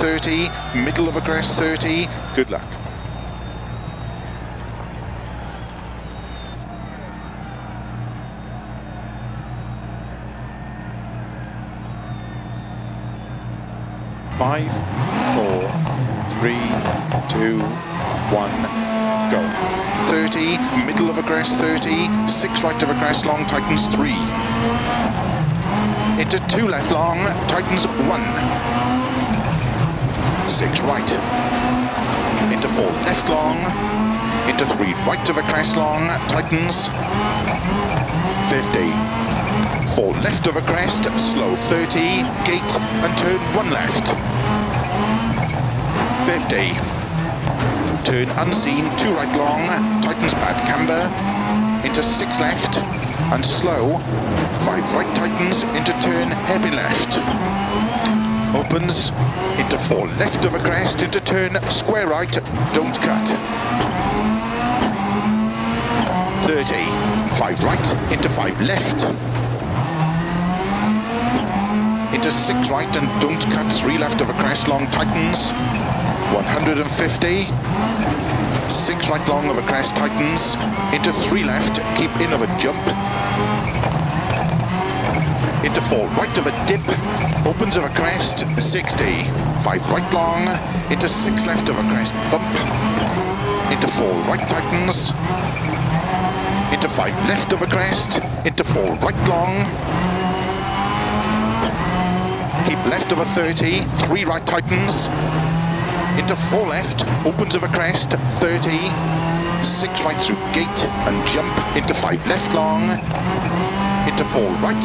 30, middle of a crest 30. Good luck. Five, four, three, two, one, go. 30, middle of a crest 30, six right of a crest long, tightens three. Into two left long, tightens one. Six right. Into four left long, into three right of a crest long, tightens 50 four left of a crest, slow 30, gate and turn one left. 50. Turn unseen, two right long, tightens bad camber, into six left, and slow, five right tightens, into turn hairpin left. Opens, into four left of a crest, into turn square right, don't cut. 30, five right, into five left, into six right and don't cut three left of a crest long tightens. 150 six right long of a crest tightens. Into three left keep in of a jump into four right of a dip. Opens of a crest 60 five right long. Into six left of a crest bump. Into four right tightens. Into five left of a crest. Into four right long. Keep left of a 30, three right tightens, into four left, opens of a crest, 30, six right through gate and jump. Into five left long, into four right,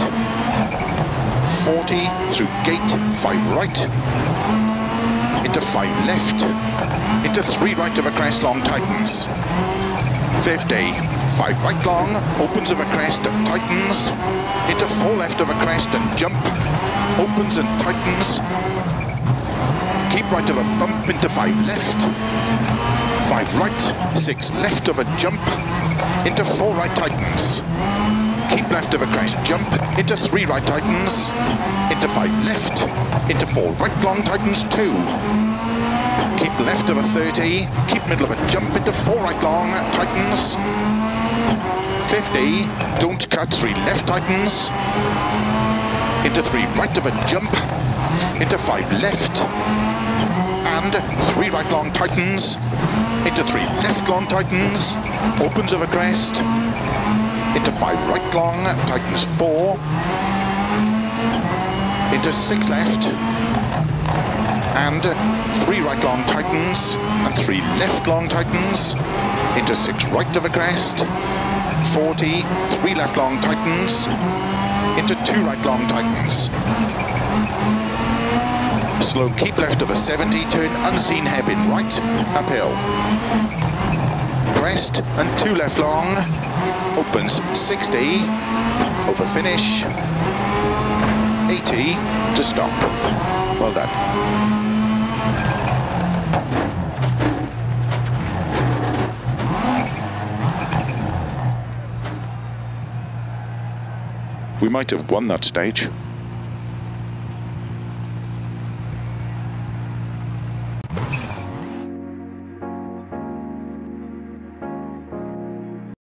40 through gate, five right, into five left, into three right of a crest long tightens, 50, five right long, opens of a crest, and tightens, into four left of a crest and jump, opens and tightens. Keep right of a bump into five left. Five right, six left of a jump, into four right tightens. Keep left of a crest jump, into three right tightens, into five left, into four right long tightens, two. Keep left of a 30, keep middle of a jump into four right long, tightens, 50, don't cut. Three left tightens, into three right of a jump, into five left, and three right long tightens, into three left long tightens, opens of a crest, into five right long, tightens four, into six left, and three right long tightens, and three left long tightens, into six right of a crest, 40, three left long tightens, into two right long tightens. Slow keep left of a 70, turn unseen hairpin right, uphill. Crest and two left long, opens 60, over finish, 80 to stop. Well done. We might have won that stage.